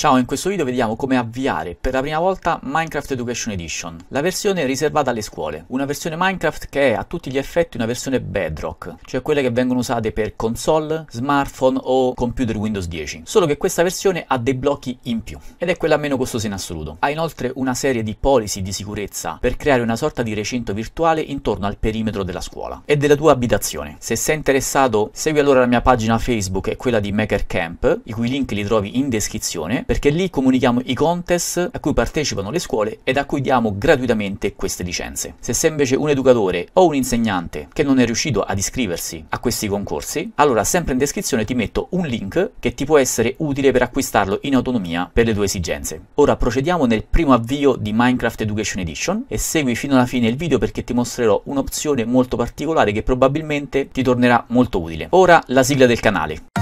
Ciao, in questo video vediamo come avviare per la prima volta Minecraft Education Edition, la versione riservata alle scuole, una versione Minecraft che è a tutti gli effetti una versione bedrock, cioè quelle che vengono usate per console, smartphone o computer Windows 10, solo che questa versione ha dei blocchi in più ed è quella meno costosa in assoluto. Ha inoltre una serie di policy di sicurezza per creare una sorta di recinto virtuale intorno al perimetro della scuola e della tua abitazione. Se sei interessato, segui allora la mia pagina Facebook e quella di Maker Camp, i cui link li trovi in descrizione perché lì comunichiamo i contest a cui partecipano le scuole ed a cui diamo gratuitamente queste licenze. Se sei invece un educatore o un insegnante che non è riuscito ad iscriversi a questi concorsi, allora sempre in descrizione ti metto un link che ti può essere utile per acquistarlo in autonomia per le tue esigenze. Ora procediamo nel primo avvio di Minecraft Education Edition e segui fino alla fine il video perché ti mostrerò un'opzione molto particolare che probabilmente ti tornerà molto utile. Ora la sigla del canale.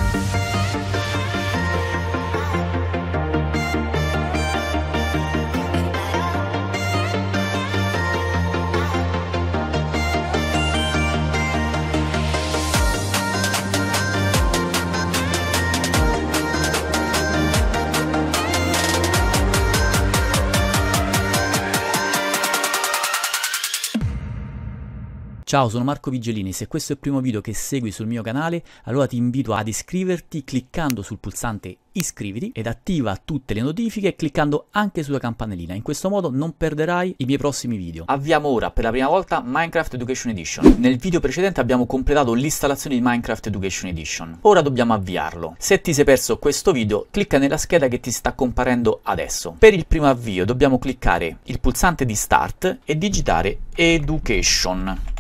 Ciao, sono Marco Vigilini, se questo è il primo video che segui sul mio canale, allora ti invito ad iscriverti cliccando sul pulsante iscriviti ed attiva tutte le notifiche cliccando anche sulla campanellina, in questo modo non perderai i miei prossimi video. Avviamo ora per la prima volta Minecraft Education Edition. Nel video precedente abbiamo completato l'installazione di Minecraft Education Edition, ora dobbiamo avviarlo. Se ti sei perso questo video, clicca nella scheda che ti sta comparendo adesso. Per il primo avvio dobbiamo cliccare il pulsante di Start e digitare Education.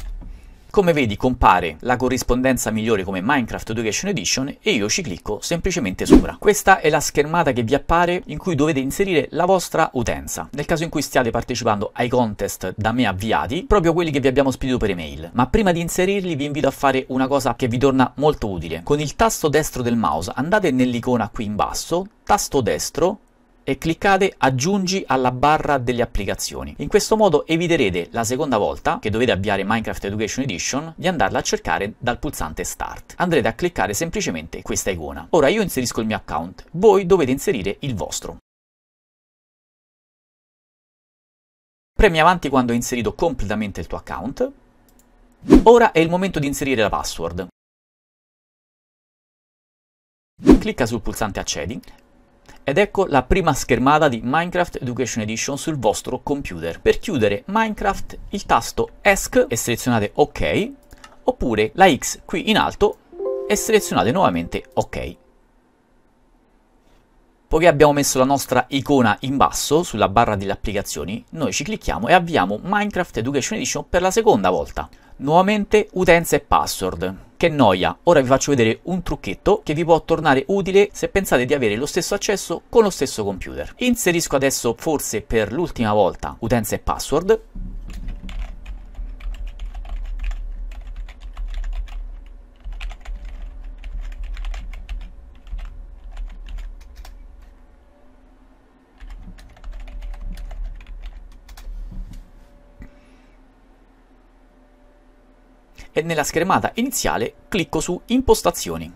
Come vedi compare la corrispondenza migliore come Minecraft Education Edition e io ci clicco semplicemente sopra. Questa è la schermata che vi appare in cui dovete inserire la vostra utenza. Nel caso in cui stiate partecipando ai contest da me avviati, proprio quelli che vi abbiamo spedito per email. Ma prima di inserirli vi invito a fare una cosa che vi torna molto utile. Con il tasto destro del mouse andate nell'icona qui in basso, tasto destro, e cliccate aggiungi alla barra delle applicazioni. In questo modo eviterete la seconda volta che dovete avviare Minecraft Education Edition di andarla a cercare dal pulsante Start. Andrete a cliccare semplicemente questa icona. Ora io inserisco il mio account, voi dovete inserire il vostro. Premi avanti quando hai inserito completamente il tuo account. Ora è il momento di inserire la password. Clicca sul pulsante accedi ed ecco la prima schermata di Minecraft Education Edition sul vostro computer. Per chiudere Minecraft il tasto ESC e selezionate OK, oppure la X qui in alto e selezionate nuovamente OK. Poiché abbiamo messo la nostra icona in basso sulla barra delle applicazioni, noi ci clicchiamo e avviamo Minecraft Education Edition per la seconda volta. Nuovamente utenza e password. Che noia, ora vi faccio vedere un trucchetto che vi può tornare utile se pensate di avere lo stesso accesso con lo stesso computer. Inserisco adesso forse per l'ultima volta utenza e password e nella schermata iniziale clicco su Impostazioni.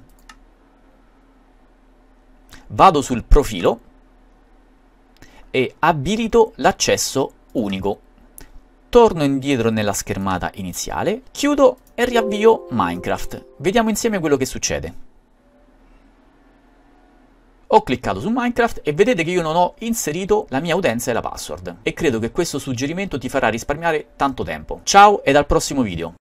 Vado sul profilo e abilito l'accesso unico. Torno indietro nella schermata iniziale, chiudo e riavvio Minecraft. Vediamo insieme quello che succede. Ho cliccato su Minecraft e vedete che io non ho inserito la mia utenza e la password. E credo che questo suggerimento ti farà risparmiare tanto tempo. Ciao e al prossimo video.